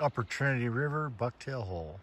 Upper Trinity River, Bucktail Hole.